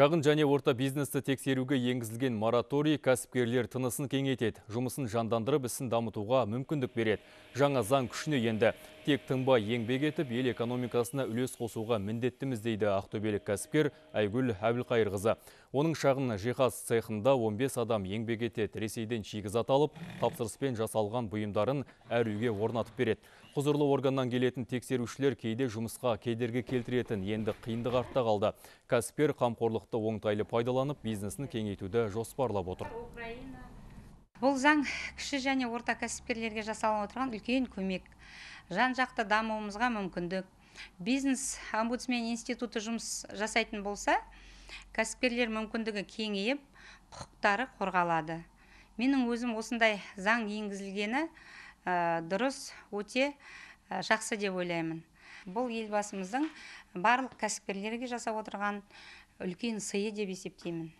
Шағын және орта бизнесті тексеруге енгізілген мораторий кәсіпкерлер тынысын кеңейтеді, жұмысын жандандырып ісін дамытуға мүмкіндік береді. Жаңа заң күшіне енді тек тынбай еңбек етіп, ел экономикасына үлес қосуға міндеттіміз дейді ақтөбелік кәсіпкер Айгүл Әбілқайырқызы. Оның шағын жиһаз цехында 15 адам еңбек етеді. Ресейден шикізат алып, тапсырыспен жасалған бұйымдарын әр үйге орнатып береді. Құзырлы органнан келетін тексерушілер кейде жұмысқа кедергі келтіретін енді қиындық артта қалды. Кәсіпкер қамқорлықты оңтайлы пайдаланып, бизнесін кеңейтуді жоспарлап отыр. бұл заң кіші және орта кәсіпкерлерге жасалып отырған үлкен көмек жан жақты дамуымызға мүмкіндік. Бизнес омбудсмен институты жұмыс жасайтын болса кәсіпкерлер мүмкіндігі кеңейіп құқықтары қорғалады. Менің өзім осындай заң енгізілгені ә, дұрыс өте ә, жақсы деп ойлаймын. Бұл елбасымыздың барлық кәсіпкерлерге жасап отырған үлкен сыйы деп есептеймін.